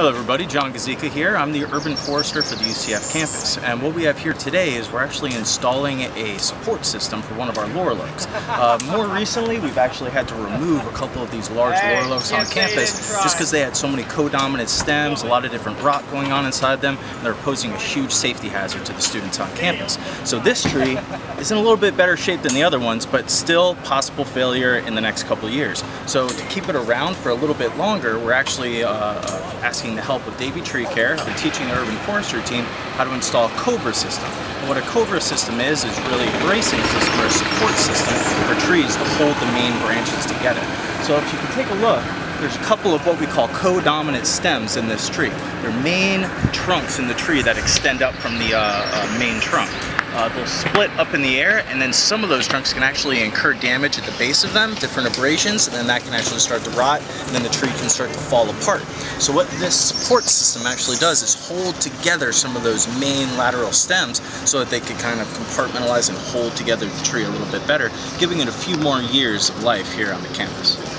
Hello everybody, John Gazeka here. I'm the urban forester for the UCF campus and what we have here today is we're actually installing a support system for one of our laurel oaks. Uh, more recently we've actually had to remove a couple of these large laurel oaks on campus just because they had so many co-dominant stems, a lot of different rot going on inside them, and they're posing a huge safety hazard to the students on campus. So this tree is in a little bit better shape than the other ones but still possible failure in the next couple years. So to keep it around for a little bit longer we're actually uh asking the help of Davey Tree Care. I've been teaching the urban forestry team how to install a Cobra system. And what a Cobra system is, is really a bracing system or a support system for trees to hold the main branches together. So if you can take a look, there's a couple of what we call co-dominant stems in this tree. They're main trunks in the tree that extend up from the uh, uh, main trunk uh, they'll split up in the air and then some of those trunks can actually incur damage at the base of them, different abrasions, and then that can actually start to rot and then the tree can start to fall apart. So what this support system actually does is hold together some of those main lateral stems so that they can kind of compartmentalize and hold together the tree a little bit better, giving it a few more years of life here on the campus.